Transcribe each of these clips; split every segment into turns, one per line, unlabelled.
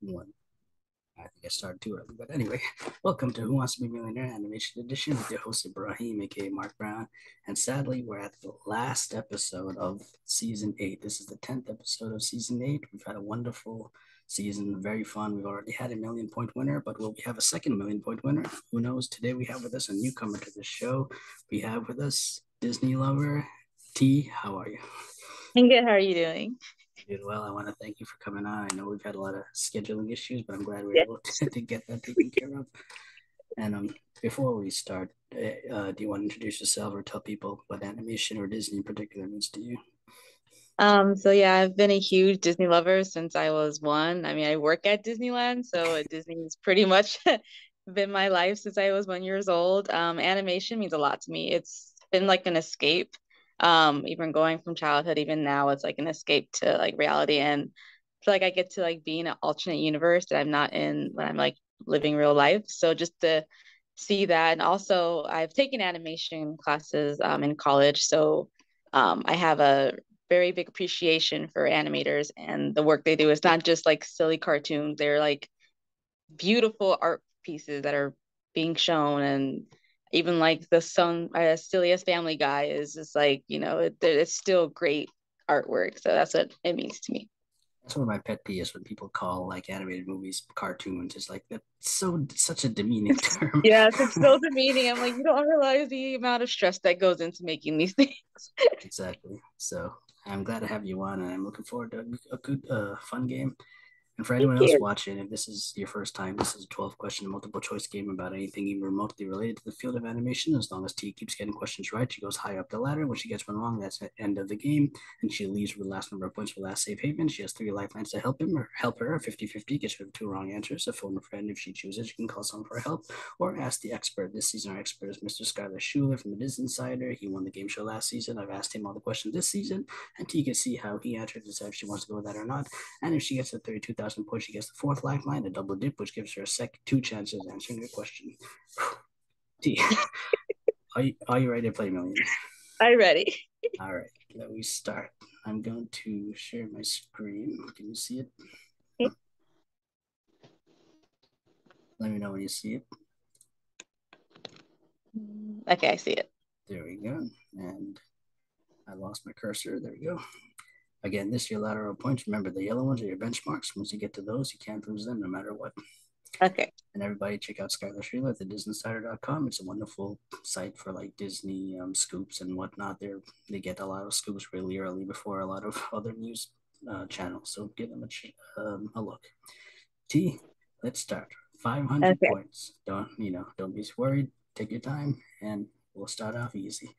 one. I think I started too early, but anyway, welcome to Who Wants to Be a Millionaire Animation Edition with your host Ibrahim, aka Mark Brown. And sadly, we're at the last episode of season eight. This is the 10th episode of season eight. We've had a wonderful season, very fun. We've already had a million point winner, but will we have a second million point winner? Who knows? Today we have with us a newcomer to the show. We have with us Disney lover T. How are you?
I'm good. How are you doing?
Well, I want to thank you for coming on. I know we've had a lot of scheduling issues, but I'm glad we were able to, to get that taken care of. And um, before we start, uh, uh, do you want to introduce yourself or tell people what animation or Disney in particular means to you?
Um, so yeah, I've been a huge Disney lover since I was one. I mean, I work at Disneyland, so Disney's pretty much been my life since I was one years old. Um, animation means a lot to me. It's been like an escape um even going from childhood even now it's like an escape to like reality and I feel like I get to like be in an alternate universe that I'm not in when I'm like living real life so just to see that and also I've taken animation classes um in college so um I have a very big appreciation for animators and the work they do it's not just like silly cartoons they're like beautiful art pieces that are being shown and even like the son uh, silliest family guy is just like you know it, it's still great artwork so that's what it means to me
that's one of my pet peeves when people call like animated movies cartoons. It's like that's so such a demeaning term.
yes it's so demeaning. I'm like, you don't realize the amount of stress that goes into making these things.
exactly. So I'm glad to have you on, and I'm looking forward to a good, uh, fun game. And for anyone else watching, if this is your first time, this is a 12 question multiple choice game about anything even remotely related to the field of animation. As long as T keeps getting questions right, she goes high up the ladder. When she gets one wrong, that's the end of the game. And she leaves with the last number of points for last safe haven. She has three lifelines to help him or help her. 50 50 gets rid of two wrong answers. A phone a friend if she chooses. You can call someone for help or ask the expert. This season, our expert is Mr. Skylar Schuler from the Disney Insider. He won the game show last season. I've asked him all the questions this season, and T can see how he answered, decide if she wants to go with that or not. And if she gets the 32,000 points, she gets the fourth lifeline, a double dip, which gives her a sec two chances answering your question. T, are you, are you ready to play Millions?
I'm ready.
All right, let me start. I'm going to share my screen. Can you see it? Okay. Let me know when you see it.
Mm, okay, I see it.
There we go. And I lost my cursor. There we go. Again, this your lateral points. Remember, the yellow ones are your benchmarks. Once you get to those, you can't lose them no matter what.
Okay.
And everybody check out Skylar Schuler at the DisInsider.com. It's a wonderful site for like Disney um, scoops and whatnot. They they get a lot of scoops really early before a lot of other news uh, channels. So give them a, um, a look. T, let's start. 500 okay. points. Don't, you know, don't be worried. Take your time and we'll start off easy.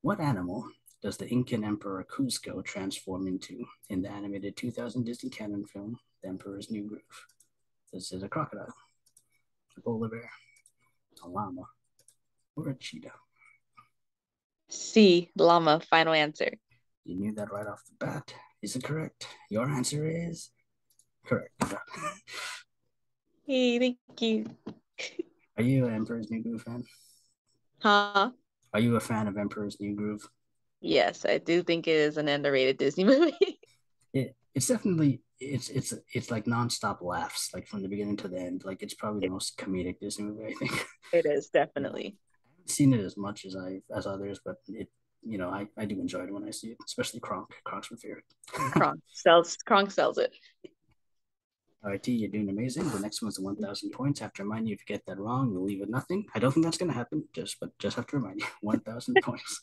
What animal does the Incan Emperor Kuzco transform into in the animated 2000 Disney canon film, The Emperor's New Groove? This is a crocodile, a polar bear, a llama, or a cheetah.
C, llama, final answer.
You knew that right off the bat. Is it correct? Your answer is correct.
hey, thank you.
Are you an Emperor's New Groove fan?
Huh?
Are you a fan of Emperor's New Groove?
Yes, I do think it is an underrated Disney movie.
it, it's definitely it's it's it's like nonstop laughs, like from the beginning to the end. Like it's probably the most comedic Disney movie, I think.
It is definitely.
I haven't seen it as much as I as others, but it you know I, I do enjoy it when I see it, especially Kronk. Kronk's my favorite.
Kronk sells Kronk sells it.
All right, T, you're doing amazing. The next one's the 1,000 points. I have to remind you if you get that wrong, you'll leave with nothing. I don't think that's going to happen, just but just have to remind you 1,000 points.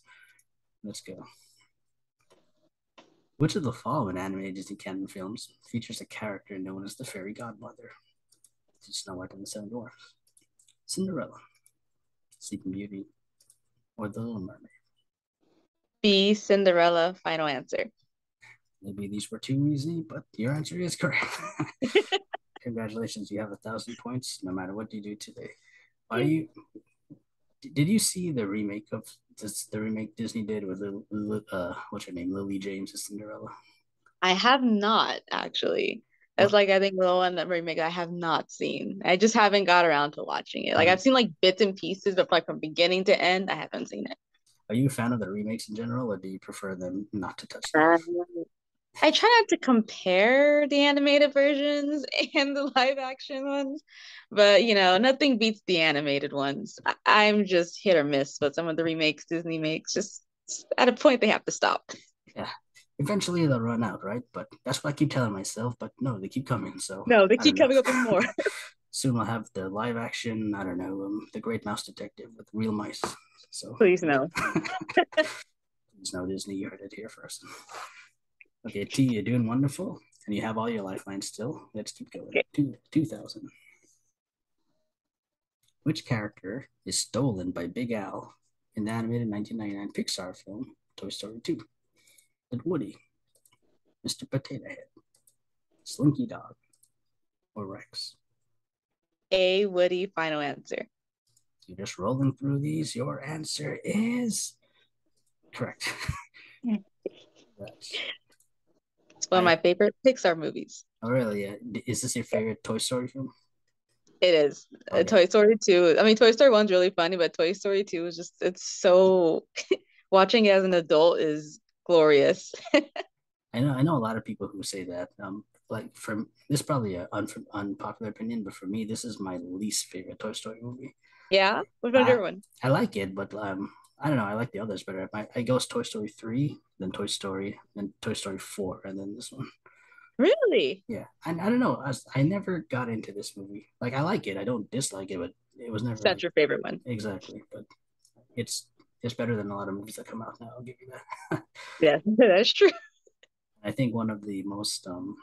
Let's go. Which of the following animated Disney canon films features a character known as the fairy godmother? Snow White and the Seven Dwarfs, Cinderella, Sleeping Beauty, or The Little Mermaid?
B. Cinderella. Final answer.
Maybe these were too easy, but your answer is correct. Congratulations, you have a thousand points no matter what you do today. Are you did you see the remake of this, the remake Disney did with uh what's her name Lily James as Cinderella?
I have not actually. It's like I think the one that remake I have not seen. I just haven't got around to watching it. Like I've seen like bits and pieces, but like from beginning to end, I haven't seen it.
Are you a fan of the remakes in general, or do you prefer them not to touch them? Um,
I try not to compare the animated versions and the live action ones, but you know, nothing beats the animated ones. I- am just hit or miss, but some of the remakes Disney makes just at a point they have to stop.
Yeah. Eventually they'll run out, right? But that's what I keep telling myself. But no, they keep coming. So
no, they keep coming know. up with more.
Soon we'll have the live action. I don't know, um, the Great Mouse Detective with real mice. So
please no.
please no, Disney. You heard it here first. Okay, T, you're doing wonderful, and you have all your lifelines still. Let's keep going. Okay. Two, 2000. Which character is stolen by Big Al in the animated 1999 Pixar film Toy Story 2? Is Woody, Mr. Potato Head, Slinky Dog, or Rex?
A Woody final answer.
You're just rolling through these. Your answer is correct.
It's one of my favorite Pixar movies.
Oh, really? Is this your favorite Toy Story film?
It is. Okay. Toy Story 2. I mean, Toy Story 1's really funny, but Toy Story 2 is just, it's so, watching it as an adult is glorious.
I know, I know a lot of people who say that. Um, like from this is probably an un, unpopular opinion, but for me, this is my least favorite Toy Story movie.
Yeah, what about your one?
I like it, but um, I don't know. I like the others better. I, I go Toy Story three, then Toy Story, then Toy Story four, and then this one.
Really?
Yeah, I, I don't know. I, was, I never got into this movie. Like I like it. I don't dislike it, but it was never.
That's like, your favorite one.
Exactly, but it's it's better than a lot of movies that come out now. I'll give you that.
yeah, that's true.
I think one of the most um,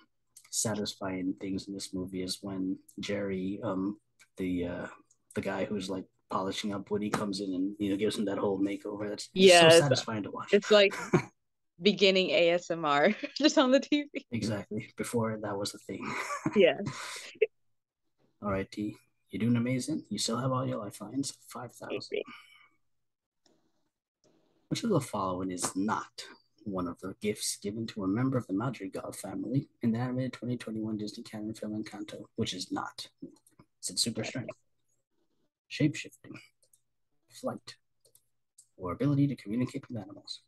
satisfying things in this movie is when Geri, um, the uh, the guy who's like polishing up when he comes in and you know gives him that whole makeover. That's yeah, so satisfying to watch.
It's like beginning ASMR just on the TV.
Exactly. Before that was a thing.
yeah.
all right, T. You're doing amazing. You still have all your lifelines. Five thousand. Which of the following is not one of the gifts given to a member of the Madrigal family in the animated 2021 Disney canon film Encanto, which is not. Is it super strength, shapeshifting, flight, or ability to communicate with animals?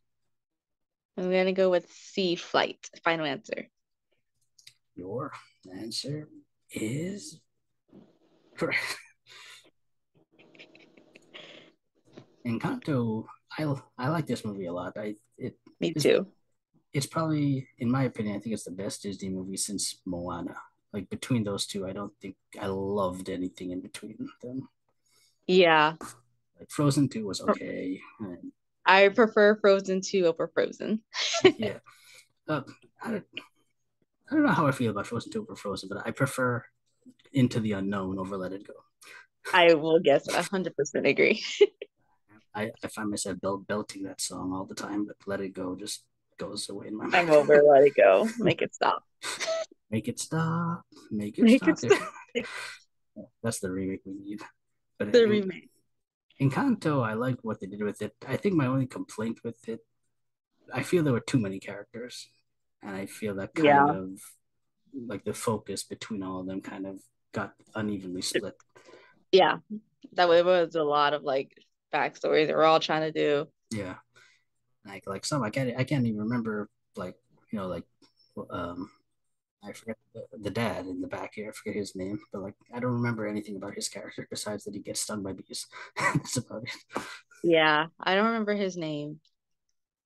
I'm going to go with C, flight. Final answer.
Your answer is correct. Encanto, I I like this movie a lot. I it
me too.
It's probably, in my opinion, I think it's the best Disney movie since Moana. Like between those two, I don't think I loved anything in between them.
Yeah.
Like Frozen Two was okay. And,
I prefer Frozen Two over Frozen.
yeah. Uh, I, don't, I don't know how I feel about Frozen Two over Frozen, but I prefer Into the Unknown over Let It Go.
I will guess. hundred percent agree.
I, I find myself bel- belting that song all the time, but Let It Go just goes away in my
mind. I'm over Let It Go. Make it stop.
Make it stop. Make it Make stop. It stop. That's the remake we need.
But the in, remake.
Encanto, I like what they did with it. I think my only complaint with it, I feel there were too many characters, and I feel that kind yeah. of like the focus between all of them kind of got unevenly split.
Yeah, that way was a lot of like backstories that we're all trying to do.
Yeah, like like some I can't I can't even remember like you know like um I forget the, the dad in the back here. I forget his name, but like I don't remember anything about his character besides that he gets stung by bees. That's about it.
Yeah, I don't remember his name,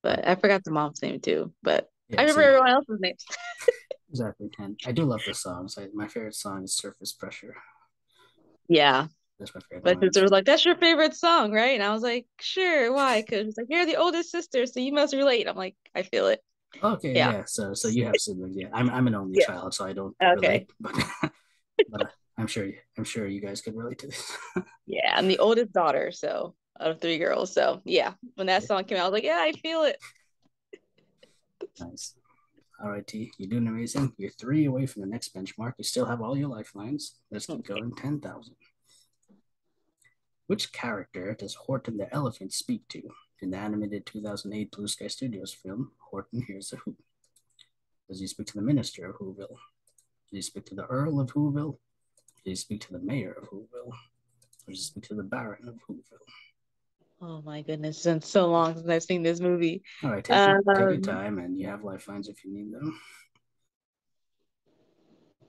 but I forgot the mom's name too. But yeah, I remember so, everyone else's names.
exactly, and I do love the songs. I, my favorite song is "Surface Pressure."
Yeah, that's my favorite. But sister was like, "That's your favorite song, right?" And I was like, "Sure, why?" Because like you're the oldest sister, so you must relate. I'm like, I feel it.
Okay, yeah. yeah. So, so you have siblings. Yeah, I'm, I'm an only yeah. child, so I don't okay. relate. But, but uh, I'm sure, I'm sure you guys could relate to this.
yeah, I'm the oldest daughter, so out of three girls. So yeah, when that song came out, I was like, yeah, I feel it.
nice. All right, T, you're doing amazing. You're three away from the next benchmark. You still have all your lifelines. Let's keep okay. going. Ten thousand. Which character does Horton the elephant speak to in the animated 2008 Blue Sky Studios film, Horton Hears a Who? Does he speak to the minister of Whoville? Does he speak to the Earl of Whoville? Does he speak to the mayor of Whoville? Or does he speak to the Baron of Whoville?
Oh my goodness, it's been so long since I've seen this movie.
All right, take, um, your, take your um, time, and you have lifelines if you need them.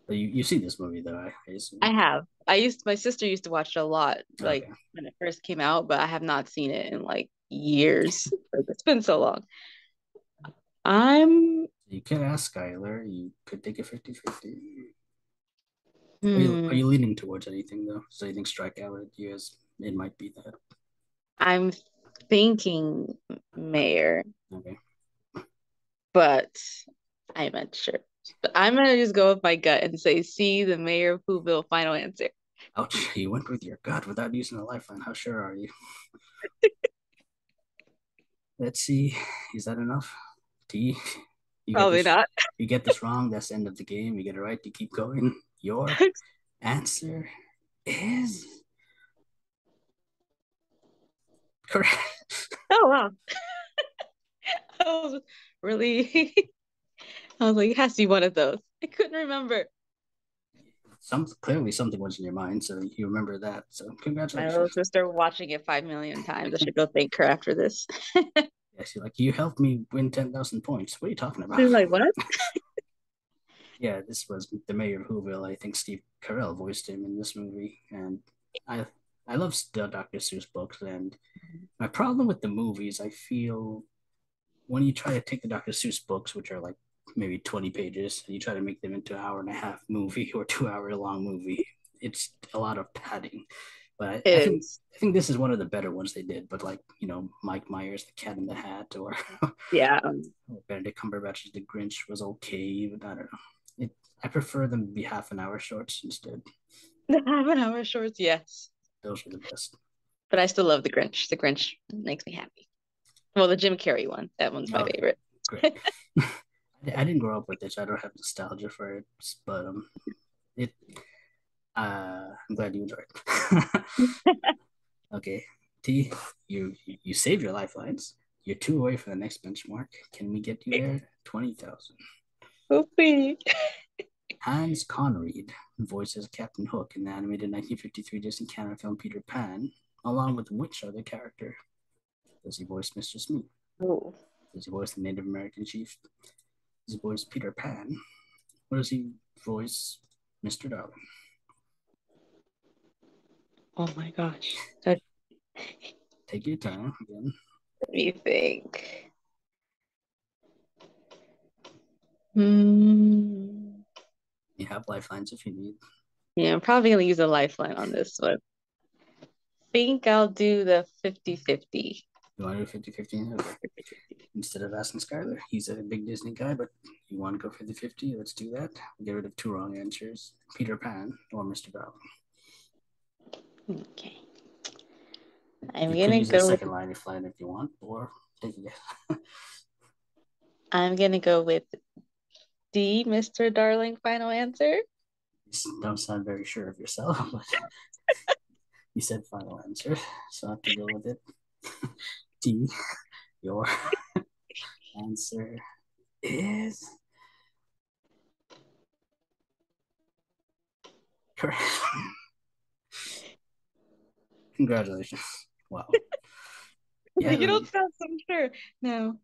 But you you see this movie though? I,
I, I have. I used my sister used to watch it a lot, like okay. when it first came out, but I have not seen it in like years. it's been so long. I'm.
You can ask Skylar. You could take a 50 50. Hmm. Are, you, are you leaning towards anything though? So you think strikeout yes, it might be that.
I'm thinking mayor.
Okay.
But I'm not sure. But I'm gonna just go with my gut and say see the mayor of Whoville. Final answer.
Ouch! You went with your gut without using a lifeline. How sure are you? Let's see. Is that enough? T.
You Probably
this,
not.
you get this wrong. That's the end of the game. You get it right. You keep going. Your answer is correct.
Oh wow! I was really. I was like, it has to be one of those. I couldn't remember.
Some clearly something was in your mind, so you remember that. So congratulations.
My little sister watching it five million times. I should go thank her after this.
yeah, she's like, you helped me win ten thousand points. What are you talking about?
She's like, what?
yeah, this was the mayor of Whoville. I think Steve Carell voiced him in this movie, and I I love the uh, Dr. Seuss books. And mm-hmm. my problem with the movies, I feel, when you try to take the Dr. Seuss books, which are like maybe 20 pages and you try to make them into an hour and a half movie or two hour long movie it's a lot of padding but I, I think I think this is one of the better ones they did. But like you know, Mike Myers, The Cat in the Hat, or
yeah,
Benedict Cumberbatch's The Grinch was okay, but I don't know. It, I prefer them to be half an hour shorts instead.
The half an hour shorts, yes.
Those were the best.
But I still love The Grinch. The Grinch makes me happy. Well, the Jim Carrey one, that one's my oh, favorite. Great.
I didn't grow up with it, so I don't have nostalgia for it. But um, it. Uh, I'm glad you enjoyed. okay, T, you you saved your lifelines. You're two away from the next benchmark. Can we get you there? Twenty thousand.
Hopefully.
Hans Conried voices Captain Hook in the animated 1953 Disney canon film Peter Pan, along with which other character? Does he voice Mr. Smee?
Oh.
Does he voice the Native American chief? Does he voice Peter Pan? Or does he voice Mr. Darling?
Oh my gosh.
Take your time again.
Let me think. Hmm.
You have lifelines if you need.
Yeah, I'm probably gonna use a lifeline on this one. Think I'll do the 50 50.
You want to do 50 50? Instead of asking Skylar, he's a big Disney guy, but you want to go 50 50? Let's do that. Get rid of two wrong answers Peter Pan or Mr. Darling.
Okay. I'm you gonna go.
The second with... line if you want, or take a guess.
I'm gonna go with D, Mr. Darling. Final answer.
You don't sound very sure of yourself, but you said final answer, so I have to go with it. D, your answer is correct. Congratulations. Wow.
Yeah, you don't sound so sure. No.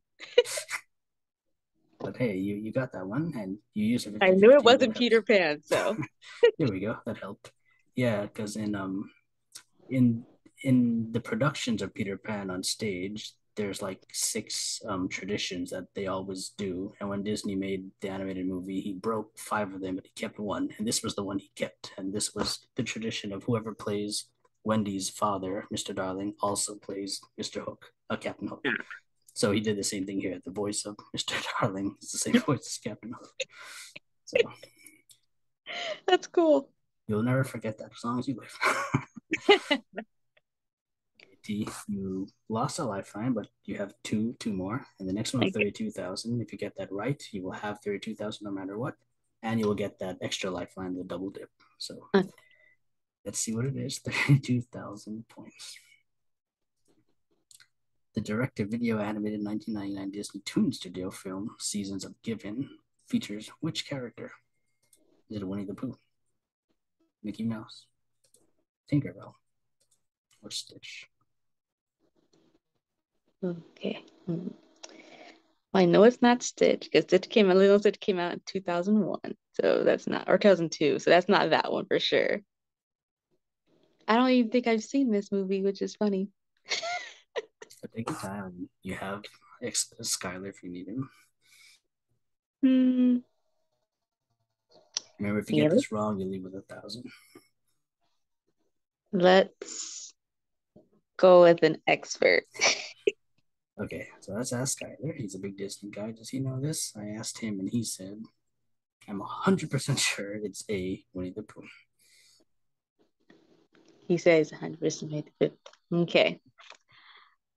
but hey, you, you got that one and you used it.
I knew it wasn't Peter Pan, so
there we go. That helped. Yeah, because in um in in the productions of Peter Pan on stage, there's like six um, traditions that they always do. And when Disney made the animated movie, he broke five of them, but he kept one. And this was the one he kept. And this was the tradition of whoever plays Wendy's father, Mr. Darling, also plays Mr. Hook, uh, Captain Hook. Yeah. So he did the same thing here. The voice of Mr. Darling is the same voice as Captain Hook. So
that's cool.
You'll never forget that as long as you live. you lost a lifeline, but you have two, two more, and the next one thirty-two thousand. If you get that right, you will have thirty-two thousand no matter what, and you will get that extra lifeline, the double dip. So okay. let's see what it is. Thirty-two thousand points. The direct-to-video animated 1999 Disneytoon Studio film Seasons of Giving features which character? Is it Winnie the Pooh, Mickey Mouse, Tinkerbell, or Stitch?
Okay. Hmm. I know it's not Stitch because Stitch came out, Lilo Stitch came out in 2001. So that's not, or 2002. So that's not that one for sure. I don't even think I've seen this movie, which is funny.
take your time. You have Skylar if you need him.
Hmm.
Remember, if you yeah. get this wrong, you leave with a thousand.
Let's go with an expert.
okay, so let's ask Skylar. He's a big Disney guy. Does he know this? I asked him, and he said, "I'm hundred percent sure it's a Winnie the Pooh."
He says 100 percent Winnie the Pooh. Okay.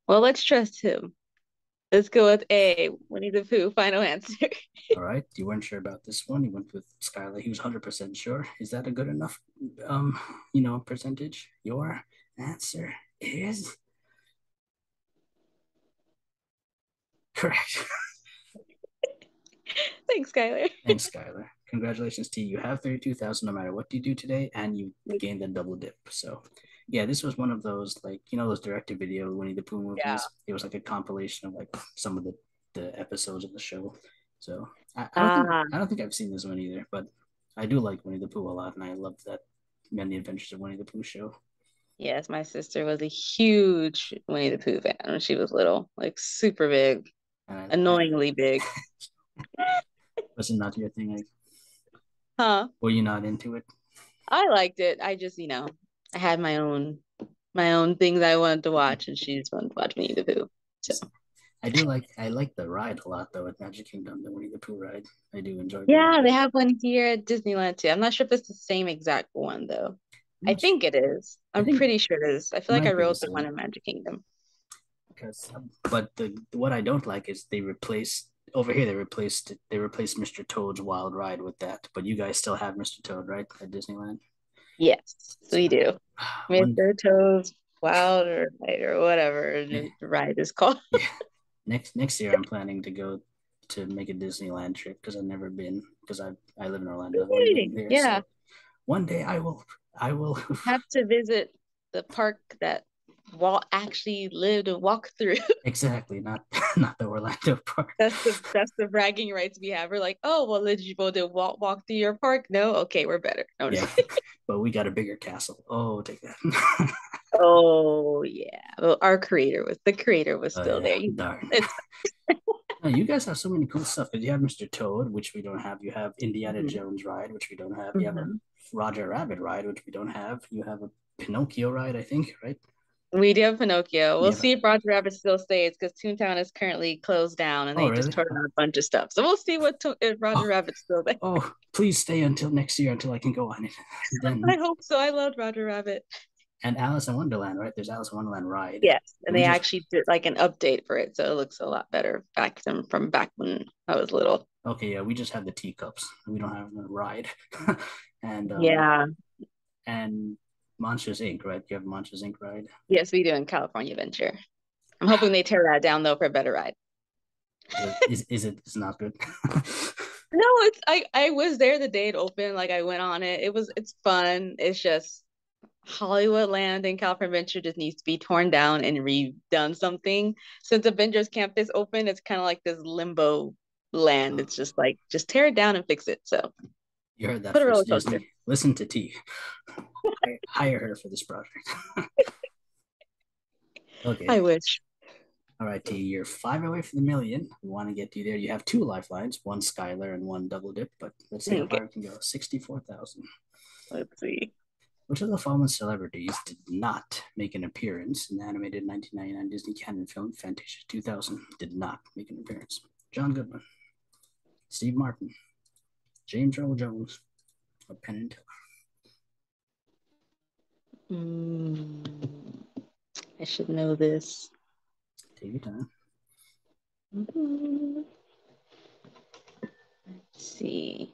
Well, let's trust him. Let's go with A. Winnie the Pooh. Final answer.
All right. You weren't sure about this one. You went with Skylar. He was 100% sure. Is that a good enough, um, you know, percentage? Your answer is correct.
Thanks, Skylar.
Thanks, Skylar. Congratulations to you. You have 32,000 no matter what you do today, and you gained a double dip. So yeah, this was one of those like you know those director video Winnie the Pooh movies. Yeah. It was like a compilation of like some of the the episodes of the show. So I, I don't uh, think, ah. I don't think I've seen this one either, but I do like Winnie the Pooh a lot, and I love that Many Adventures of Winnie the Pooh show.
Yes, my sister was a huge Winnie the Pooh fan when she was little, like super big, uh, annoyingly big.
was it not your thing? Like,
huh?
Were you not into it?
I liked it. I just, you know, I had my own my own things I wanted to watch, and she just wanted to watch Winnie the Pooh. So
I do like I like the ride a lot though at Magic Kingdom, the Winnie the Pooh ride. I do enjoy.
Yeah, they have one here at Disneyland too. I'm not sure if it's the same exact one though. I think it is. I'm pretty sure it is. I feel like I rode the one in Magic Kingdom.
Because, but the what I don't like is they replaced over here. They replaced they replaced Mr. Toad's Wild Ride with that. But you guys still have Mr. Toad, right, at Disneyland?
Yes, we do. Ah, Mr. Toad's Wild Ride or whatever the ride is called.
yeah. Next next year, I'm planning to go to make a Disneyland trip because I've never been because I I live in Orlando.
There, yeah. So
one day I will I will
have to visit the park that Walt actually lived and walked through.
exactly, not not the Orlando park.
That's the that's the bragging rights we have. We're like, oh well, did you did Walt walk through your park? No, okay, we're better. No,
yeah, but we got a bigger castle. Oh, take that.
oh yeah, well, our creator was the creator was oh, still uh, there. You,
you guys have so many cool stuff. You have Mr. Toad, which we don't have. You have Indiana mm-hmm. Jones ride, which we don't have. You have a mm-hmm. Roger Rabbit ride, which we don't have. You have a Pinocchio ride, I think, right?
We do have Pinocchio. We'll yeah. see if Roger Rabbit still stays because Toontown is currently closed down and they oh, really? just tore down a bunch of stuff. So we'll see what to- if Roger oh. Rabbit's still there.
Oh, please stay until next year until I can go on it.
then... I hope so. I loved Roger Rabbit.
And Alice in Wonderland, right? There's Alice in Wonderland ride.
Yes, and they just... actually did like an update for it, so it looks a lot better back than from back when I was little.
Okay, yeah, we just have the teacups. We don't have the ride. and um,
yeah,
and Monsters Inc., right? You have Monsters Inc. ride?
Yes, we do in California Adventure. I'm hoping they tear that down though for a better ride.
is, is it it's not good?
no, it's I I was there the day it opened. Like I went on it. It was it's fun. It's just Hollywood Land and California Adventure just needs to be torn down and redone something. Since Avengers Campus opened, it's kind of like this limbo land. It's just like just tear it down and fix it. So
you heard that Put first, Disney. Listen to T. Hire her for this project.
okay. I wish.
All right, T, you're five away from the million. We want to get you there. You have two lifelines, one Skylar and one double dip, but let's see okay. how far we can go. 64,000.
Let's see.
Which of the following celebrities did not make an appearance in the animated 1999 Disney canon film Fantasia 2000? Did not make an appearance. John Goodman, Steve Martin, James Earl Jones, or Penn and Teller.
Mm, I should know this.
Take your time.
Mm-hmm. Let's see.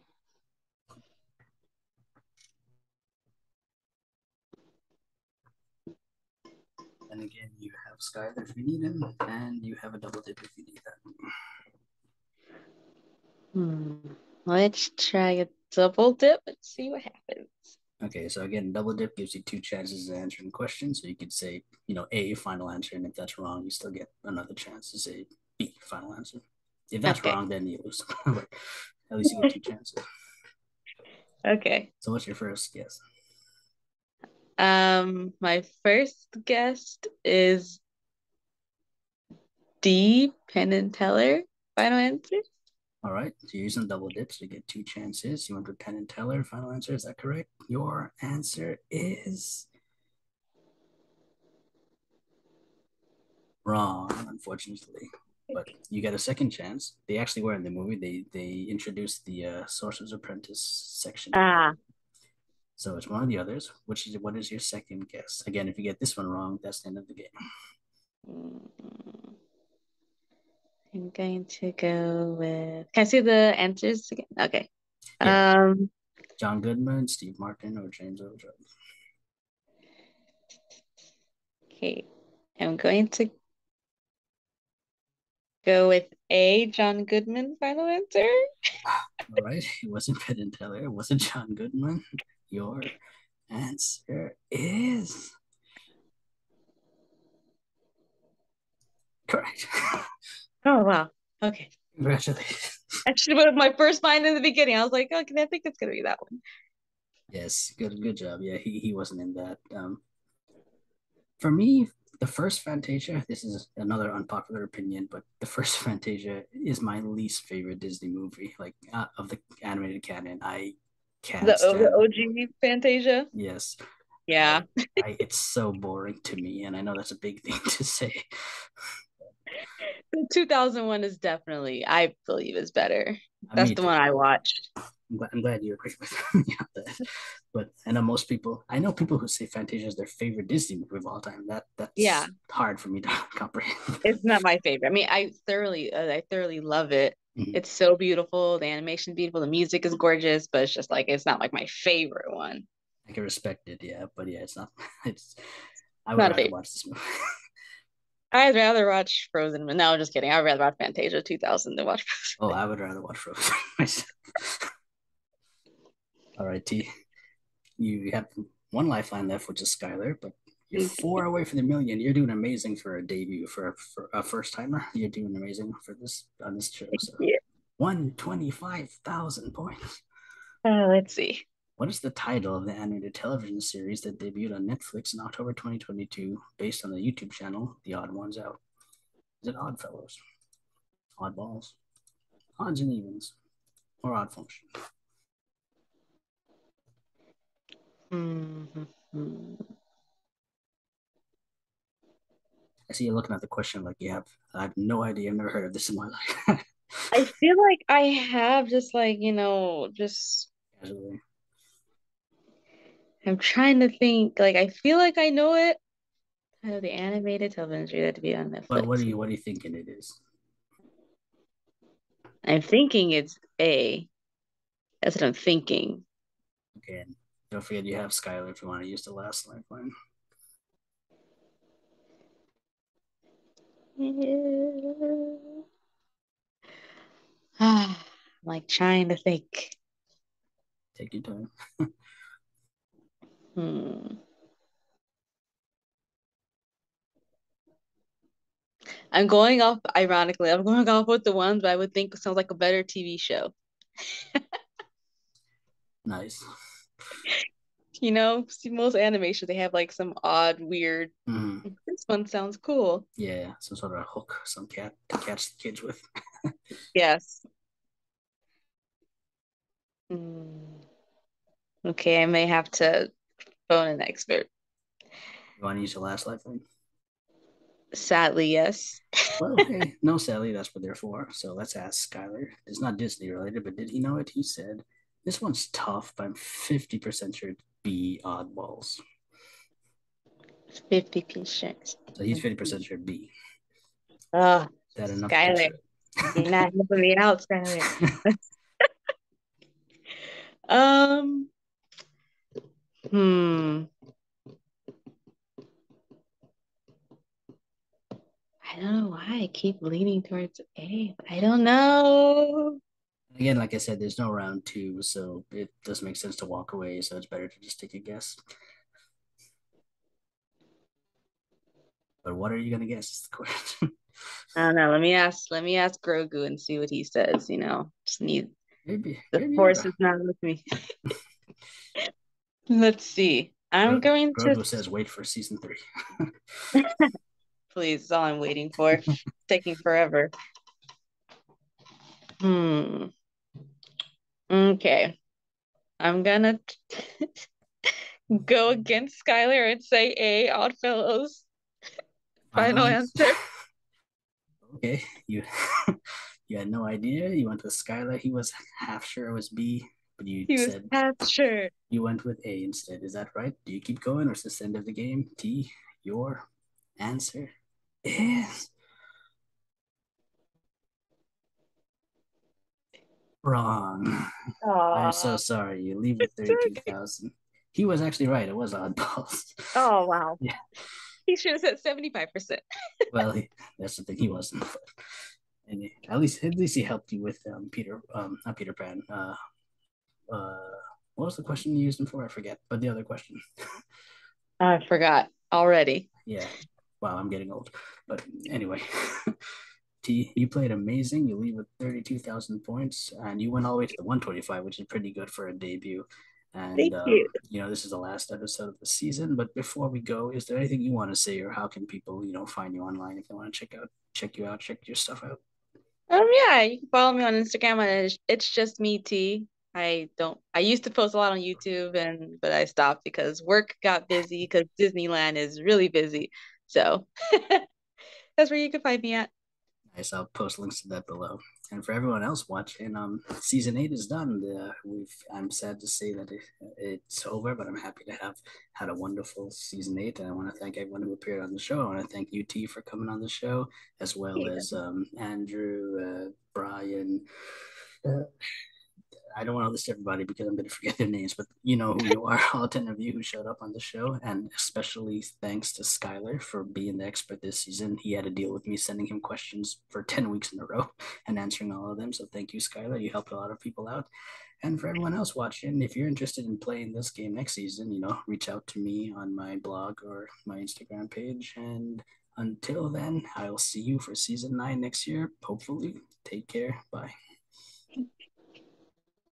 And again, you have Skylar if you need him, and you have a double dip if you need
that. Hmm. Let's try a double dip and see what happens.
Okay, so again, double dip gives you two chances of answering the question. So you could say, you know, A, final answer, and if that's wrong, you still get another chance to say B, final answer. If that's okay. wrong, then you lose. At least you get two chances.
Okay.
So what's your first guess?
Um, my first guess is D, Penn and Teller. Final answer.
All right, so you're using double dips to get two chances. You went with Penn and Teller. Final answer is that correct? Your answer is wrong, unfortunately. But you get a second chance. They actually were in the movie. They they introduced the uh, Sorcerer's Apprentice section.
Ah.
So it's one of the others. Which is what is your second guess? Again, if you get this one wrong, that's the end of the game.
Mm-hmm. I'm going to go with. Can I see the answers again? Okay. Yeah. Um,
John Goodman, Steve Martin, or James Earl Jones.
Okay, I'm going to go with A. John Goodman. Final answer.
All right, it wasn't Penn and Teller. It wasn't John Goodman. Your answer is correct.
Oh wow. Okay.
Congratulations.
Actually, was my first mind in the beginning. I was like, okay, I think it's gonna be that one.
Yes, good good job. Yeah, he, he wasn't in that. Um for me, the first Fantasia, this is another unpopular opinion, but the first Fantasia is my least favorite Disney movie. Like uh, of the animated canon, I can't.
The, stand the OG Fantasia.
Yes.
Yeah.
I, it's so boring to me, and I know that's a big thing to say.
2001 is definitely, I believe, is better. That's the one I watched.
I'm glad, I'm glad you agree with me on that. But I know most people, I know people who say Fantasia is their favorite Disney movie of all time. That that's
yeah
hard for me to comprehend.
It's not my favorite. I mean, I thoroughly, uh, I thoroughly love it. Mm-hmm. It's so beautiful. The animation beautiful. The music is gorgeous, but it's just like it's not like my favorite one.
I can respect it, yeah, but yeah, it's not. It's I would not rather watch this movie.
I'd rather watch Frozen. but No, I'm just kidding. I'd rather watch Fantasia 2000 than watch
Frozen. Oh, I would rather watch Frozen myself. All right, T. You have one lifeline left, which is Skylar, but you're four away from the million. You're doing amazing for a debut for a, for a first timer. You're doing amazing for this on this show. So. Yeah. One twenty five thousand points.
Uh, let's see.
What is the title of the animated television series that debuted on Netflix in October 2022 based on the YouTube channel The Odd Ones Out? Is it Oddfellows, Oddballs, Odds and Evens, or Odd Function?
Mm-hmm.
I see you looking at the question like you have. I have no idea. I've never heard of this in my life.
I feel like I have just like you know just casually. I'm trying to think. Like I feel like I know it. Kind of the animated television series to be on Netflix.
But what are you what are you thinking it is?
I'm thinking it's A. That's what I'm thinking.
Okay. Don't forget you have Skylar if you want to use the last lifeline.
Yeah. I'm like trying to think.
Take your time.
Hmm. I'm going off, ironically, I'm going off with the ones I would think sounds like a better TV show.
nice.
You know, see, most animation, they have like some odd, weird.
Mm-hmm.
This one sounds cool.
Yeah, some sort of hook, some cat to catch the kids with.
yes. Mm. Okay, I may have to phone an expert.
You want to use your last lifeline?
Sadly, yes.
well, okay. No, sadly, that's what they're for. So let's ask Skylar. It's not Disney related, but did he know it? He said, This one's tough, but I'm 50% sure it's B oddballs.
50%.
So he's 50% sure
B. Oh, that enough Skylar. You're not helping me out, Skylar. um, Hmm. I don't know why I keep leaning towards A. I don't know.
Again, like I said, there's no round two, so it doesn't make sense to walk away. So it's better to just take a guess. But what are you gonna guess? Is the question.
I don't know. Let me ask. Let me ask Grogu and see what he says. You know, just need
maybe
the
maybe
force is not with me. Let's see. I'm going
Grogu
to.
says, "Wait for season three.
Please, that's all I'm waiting for. It's taking forever. Hmm. Okay. I'm gonna go against Skylar and say A, Oddfellows. Final answer.
Okay, you you had no idea. You went with Skylar. He was half sure it was B, but you
He was
said
sure.
you went with A instead. Is that right? Do you keep going, or is this the end of the game? T, your answer is wrong. I'm so sorry. You leave with thirty-two thousand. He was actually right. It was oddballs.
Oh wow.
Yeah.
He should have said seventy-five percent.
well, he, that's the thing. He wasn't. And at least, at least he helped you with um, Peter, um, not Peter Pan. Uh, uh, what was the question you used him for? I forget. But the other question.
I forgot already.
Yeah. Wow, I'm getting old. But anyway, T, you played amazing. You leave with 32,000 points, and you went all the way to the 125, which is pretty good for a debut. And
Thank
um,
you.
you know, this is the last episode of the season. But before we go, is there anything you want to say, or how can people, you know, find you online if they want to check out, check you out, check your stuff out?
Um, yeah, you can follow me on Instagram and it's, it's just me T. I don't I used to post a lot on YouTube and but I stopped because work got busy because Disneyland is really busy. So that's where you can find me at.
Nice. I'll post links to that below. And for everyone else watching, um, season eight is done. Uh, we've. I'm sad to say that it, it's over, but I'm happy to have had a wonderful season eight. And I want to thank everyone who appeared on the show. I want to thank UT for coming on the show, as well
Yeah.
as um, Andrew, uh, Brian. Uh, I don't want to list everybody because I'm going to forget their names, but you know who you are, all 10 of you who showed up on the show. And especially thanks to Skylar for being the expert this season. He had to deal with me sending him questions for 10 weeks in a row and answering all of them. So thank you, Skylar. You helped a lot of people out. And for everyone else watching, if you're interested in playing this game next season, you know, reach out to me on my blog or my Instagram page. And until then, I'll see you for season nine next year. Hopefully, take care. Bye.